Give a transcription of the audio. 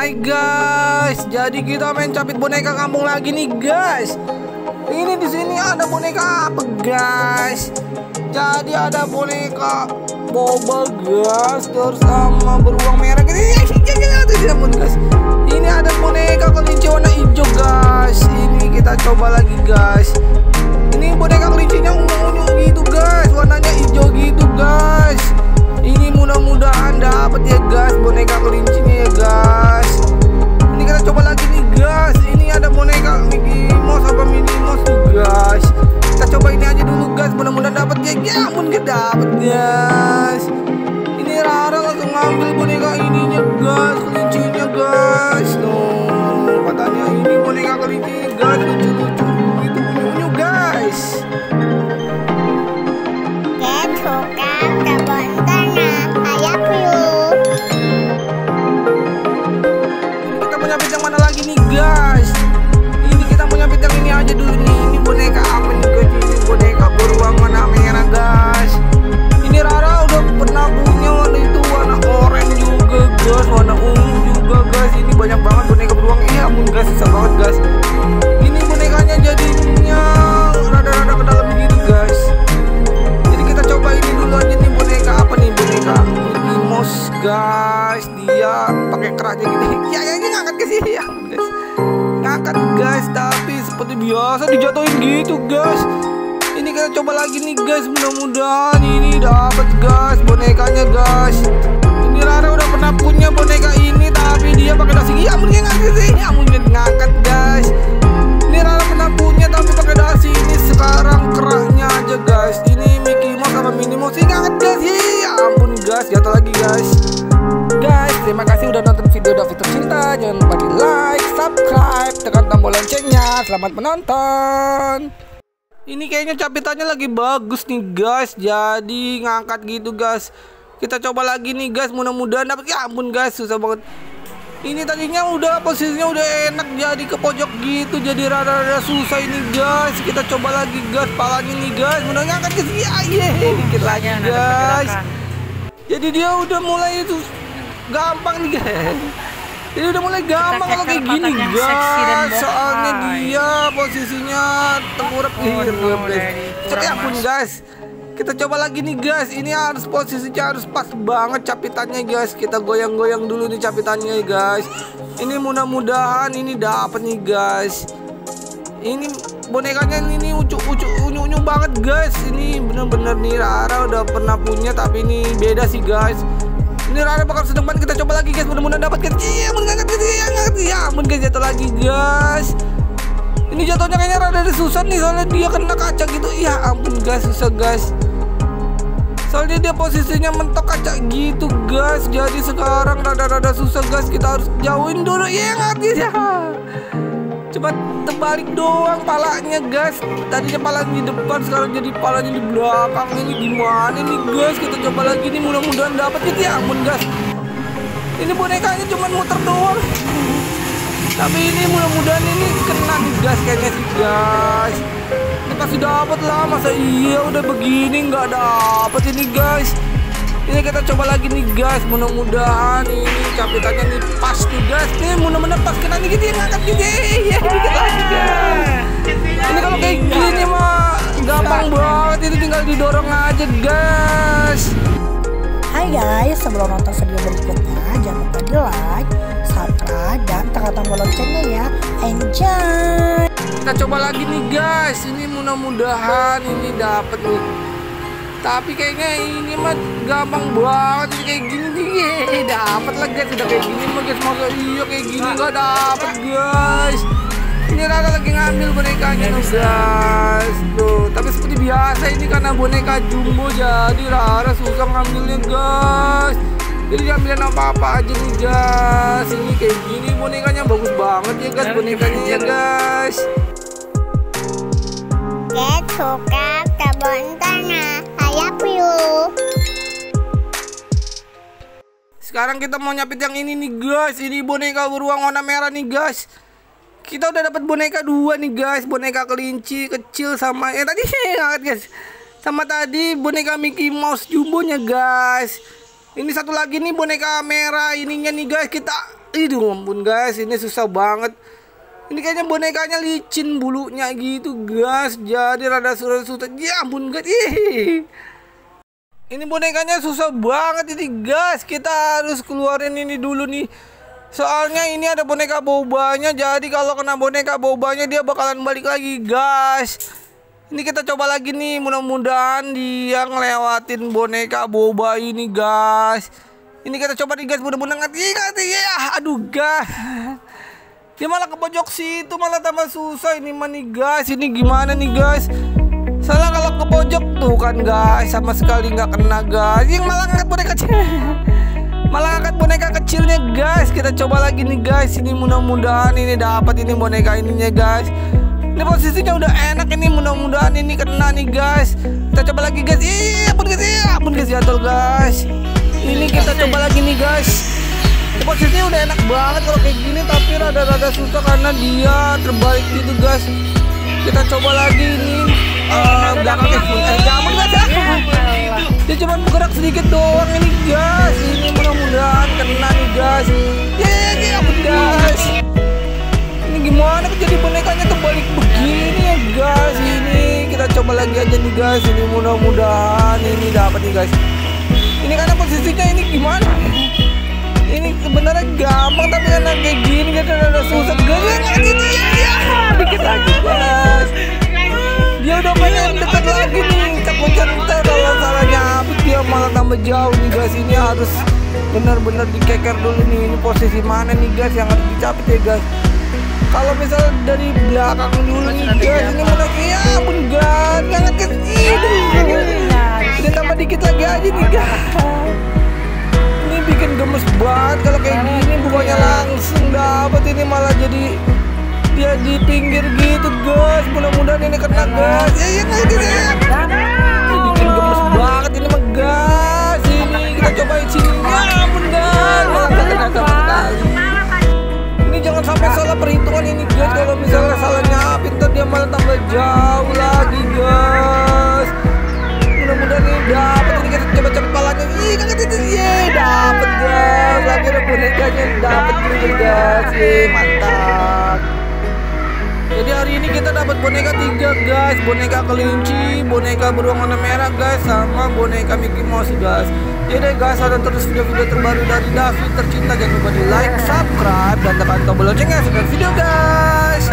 Hai guys, jadi kita main capit boneka kampung lagi nih guys. Ini di sini ada boneka apa guys? Jadi ada boneka boba guys, terus sama beruang merah guys. Ini ada boneka kelinci warna hijau guys. Ini kita coba lagi guys. Ini boneka kelincinya ungu-ungu gitu guys, warnanya hijau gitu guys. Ini mudah-mudahan dapat ya guys boneka kelincinya boneka Mickey Mouse apa Minnie Mouse tuh guys. Kita coba ini aja dulu guys. Mudah-mudahan dapat ya. Ya ampun gak dapat guys. Ini Rara langsung ngambil boneka ininya guys, kelincinya guys. Tuh, katanya ini boneka kelinci guys lucu-lucu gitu unyu-unyu guys. Kita nyapit yang mana lagi nih guys aja dulu nih ini boneka apa nih guys ini boneka beruang warna merah guys. Ini Rara udah pernah punya warna itu warna oranye juga guys. Warna ungu juga guys. Ini banyak banget biasa dijatuhin gitu guys. Ini kita coba lagi nih guys. Mudah-mudahan ini dapat guys bonekanya guys. Ini Rara udah pernah punya boneka ini tapi dia pakai dasi ya mungkin ngangkat sih ya mungkin ngangkat guys. Ini Rara pernah punya tapi pakai dasi ini. Sekarang keraknya aja guys. Ini Mickey Mouse sama Minnie Mouse. Ngangkat guys. Ya ampun guys jatuh lagi guys. Guys, terima kasih udah nonton video David Tercinta. Jangan lupa di subscribe, tekan tombol loncengnya. Selamat menonton. Ini kayaknya capitannya lagi bagus nih guys. Jadi ngangkat gitu guys. Kita coba lagi nih guys. Mudah-mudahan dapat. Ya ampun guys, susah banget. Ini tadinya udah posisinya udah enak. Jadi ke pojok gitu. Jadi rada-rada susah ini guys. Kita coba lagi guys. Palanya nih guys. Mudah ngangkat ke sini ya dikit lagi guys. jadi dia udah mulai itu gampang nih guys jadi udah mulai gampang kalau kayak gini guys soalnya dia posisinya tengkurap. Guys dari Cek ya mas. guys. Kita coba lagi nih guys. Ini harus posisinya harus pas banget capitannya guys. Kita goyang-goyang dulu nih capitannya guys. Ini mudah-mudahan ini dapat nih guys. Ini bonekanya ini ucu ucu unyu unyu banget guys. Ini bener-bener nih Rara udah pernah punya tapi ini beda sih guys ini Rara bakal sedang banget kita coba lagi guys. Mudah-mudahan dapat guys iya mengangkat guys iya ngangkat ya ampun guys. Jatuh lagi guys. Ini jatuhnya kayaknya rada susah nih. Soalnya dia kena kaca gitu. Ya ampun guys. Susah guys. Soalnya dia posisinya mentok kaca gitu guys. Jadi sekarang rada-rada susah guys. Kita harus jauhin dulu. Ya ngerti ya cuma terbalik doang palanya guys. Tadinya palanya di depan sekarang jadi palanya di belakang. Ini gimana nih guys? Kita coba lagi nih mudah-mudahan dapat gitu ya ampun guys. Ini bonekanya cuma muter doang. Tapi ini mudah-mudahan ini kena nih guys kayaknya sih guys. Ini pasti dapat lah masa iya udah begini nggak dapat ini guys ini kita coba lagi nih guys. Mudah-mudahan ini capitannya nih pas nih guys. Nih mudah-mudahan pas kena nih gitu ya ngangkat gitu ya. Dikit lagi guys ini kalau kayak gini mah gampang banget. Ini tinggal didorong aja guys. Hai guys, sebelum nonton video berikutnya jangan lupa di like, subscribe, dan tekan tombol loncengnya ya. Enjoy! kita coba lagi nih guys. Ini mudah-mudahan ini dapat nih tapi kayaknya ini mah gampang banget ini kayak gini nih. Yeay, dapat lah guys. Udah kayak gini mah guys. Masa iya kayak gini nggak dapat guys. Ini Rara lagi ngambil bonekanya nih guys. tuh tapi seperti biasa ini karena boneka jumbo jadi Rara susah ngambilnya guys. Jadi diambilin apa-apa aja nih guys. Ini kayak gini bonekanya. Bagus banget ya guys bonekanya ya guys. Get suka kebontana Sekarang kita mau nyapit yang ini nih guys. Ini boneka beruang warna merah nih guys. Kita udah dapat boneka dua nih guys. Boneka kelinci kecil sama eh tadi banget guys. Sama tadi boneka Mickey Mouse jumbonya guys. Ini satu lagi nih boneka merah ininya nih guys. Kita Aduh ampun guys, ini susah banget. Ini kayaknya bonekanya licin bulunya gitu guys. Jadi rada susah-susah. Ya ampun guys. Ini bonekanya susah banget ini guys. Kita harus keluarin ini dulu nih. Soalnya ini ada boneka bobanya. Jadi kalau kena boneka bobanya dia bakalan balik lagi guys. Ini kita coba lagi nih. Mudah-mudahan dia ngelewatin boneka boba ini guys. Ini kita coba nih guys. Mudah-mudahan ingat ya. Aduh guys. Dia malah ke pojok situ malah tambah susah ini mah nih guys. Ini gimana nih guys? Salah kalau ke pojok tuh kan guys sama sekali nggak kena guys. Yang malah ngangkat boneka kecil. malah ngangkat boneka kecilnya guys. Kita coba lagi nih guys. Ini mudah-mudahan ini dapat ini boneka ininya guys. Ini posisinya udah enak ini mudah-mudahan ini kena nih guys. Kita coba lagi guys. Iya, ampun guys. Iya, ampun guys jatuh guys. Ini kita coba lagi nih guys posisinya udah enak banget kalau kayak gini tapi rada-rada susah karena dia terbalik gitu guys kita coba lagi ini uh, belakangnya full eh guys ya dia cuma bergerak sedikit doang ini guys ini mudah-mudahan kena nih guys ya ya ampun guys ini gimana jadi bonekanya terbalik begini ya guys ini kita coba lagi aja nih guys ini mudah-mudahan ini dapat nih guys ini karena posisinya ini gimana ini sebenarnya gampang tapi karena tambah jauh nih guys. Ini harus benar-benar dikeker dulu nih. Ini posisi mana nih guys yang harus dicapit ya guys? Kalau misal dari belakang dulu nih guys ini mana ya ampun guys jangan ke sini ini tambah dikit lagi aja nih guys. Bikin gemes banget kalau kayak gini bukannya langsung dapat ini malah jadi dia di pinggir gitu guys. Mudah-mudahan ini kena guys. Ya ya ya bikin gemes banget ini mah guys. ini kita cobain sini. Ya sama sekali ini jangan sampai salah perhitungan ini guys kalau misalnya salah nyapin dia malah tambah jauh lagi guys mudah-mudahan ini dapat ini kita coba coba palanya. Ih kagak itu ye dapat guys akhirnya bonekanya dapat juga guys mantap hari ini kita dapat boneka tiga guys. Boneka kelinci boneka beruang warna merah guys sama boneka Mickey Mouse guys. Jadi guys ada terus video-video terbaru dari David tercinta. Jangan lupa di like subscribe dan tekan tombol loncengnya. Sampai video guys